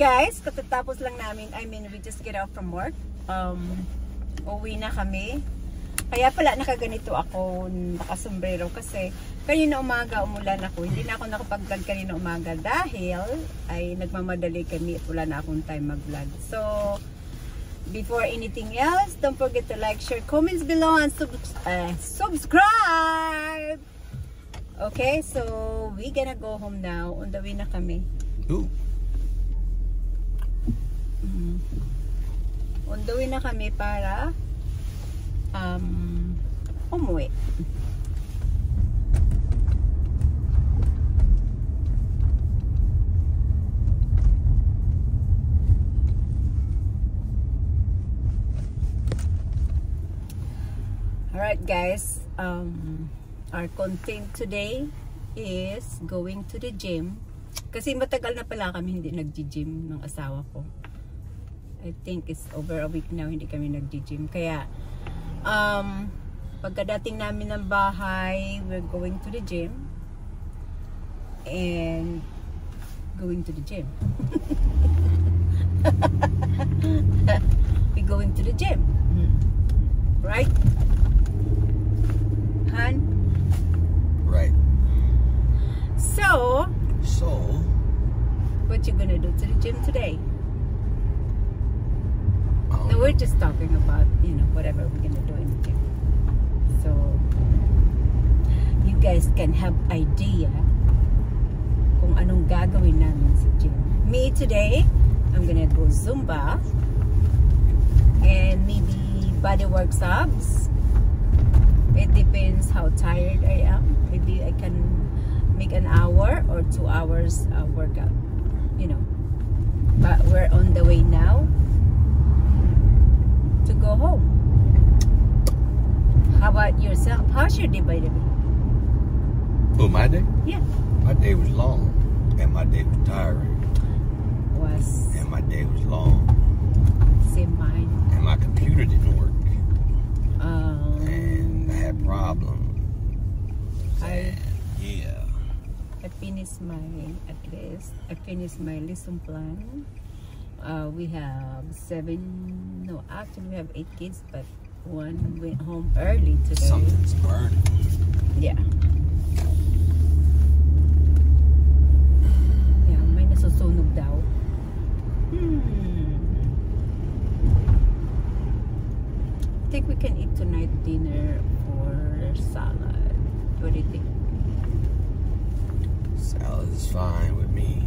guys, katatapos lang namin, I mean, we just get out from work. Um, uwi na kami. Kaya pala nakaganito ako, nakasombrero kasi kanina umaga umulan ako. Hindi na ako nakapag-vlog kanina umaga dahil ay nagmamadali kami at wala na akong time mag-vlog. So, before anything else, don't forget to like, share, comments below, and sub uh, subscribe! Okay, so we gonna go home now. On the way na kami. Ooh. On the way na kami para um, umuwi. Alright guys, um, our content today is going to the gym. Kasi matagal na pala kami hindi nag-gym ng asawa ko. I think it's over a week now hindi kami nag-gym. Kaya, um, pagkadating namin ng bahay, we're going to the gym. And going to the gym. we're going to the gym. Right? Han? Right. So, So, what you gonna do to the gym today? No, we're just talking about, you know, whatever we're gonna do in the gym. So, you guys can have idea kung anong gagawin namin sa gym. Me today, I'm gonna go Zumba and maybe body work subs. It depends how tired I am. Maybe I can make an hour or two hours uh, workout, you know. But we're on the way now to go home. How about yourself? How's your day, by the way? oh, my day? Yeah. My day was long, and my day was tiring, Was and my day was long, same mine. and my computer didn't work, Um, and I had problems. I Yeah. I finished my at least I finished my lesson plan. Uh, we have seven. No, actually we have eight kids, but one went home early today. Something's burning. Yeah. Yeah, may nasusunog daw. Hmm. I think we can eat tonight dinner or salad. What do you think? Salad is fine with me.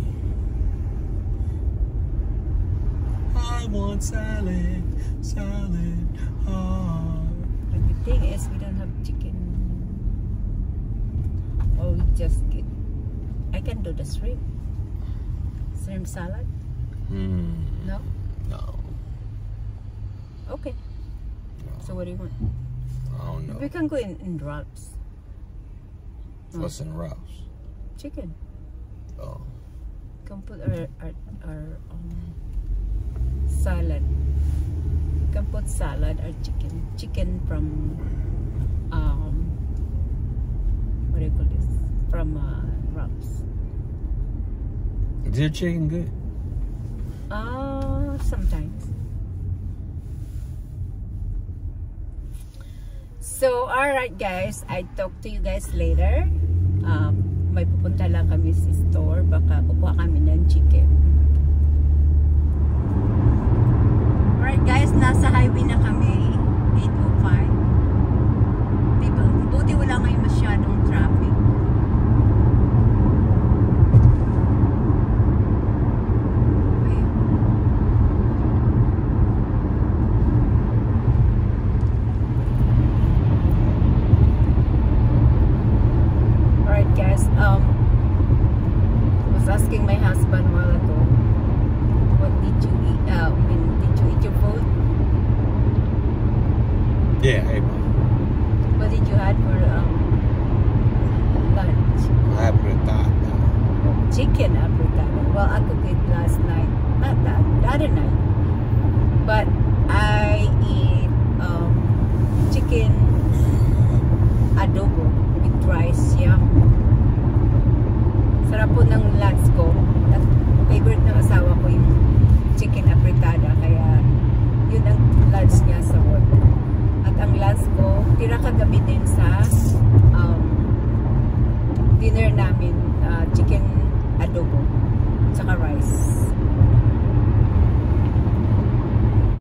I want salad, salad. Oh. But the thing is, we don't have chicken. Or we just get. I can do the shrimp. Shrimp salad? Hmm. No? No. Okay. no. So what do you want? I don't know. We can go in, in wraps. What's in Ralph's? Chicken. Oh. can put our our, our um, salad. can put salad or chicken. Chicken from um what do you call this? From uh, wraps. Is your chicken good? Uh sometimes. So, alright guys, I talk to you guys later. Um, may pupunta lang kami sa store. Baka kukuha my husband a while ago what did you eat uh when did you eat your food? Yeah, hey, man. What did you had for um lunch? I have a thought now. Chicken africano. Well I cooked it last night. Not that the other night. But I eat um chicken adobo with rice. Yum. Sarap po ng lunch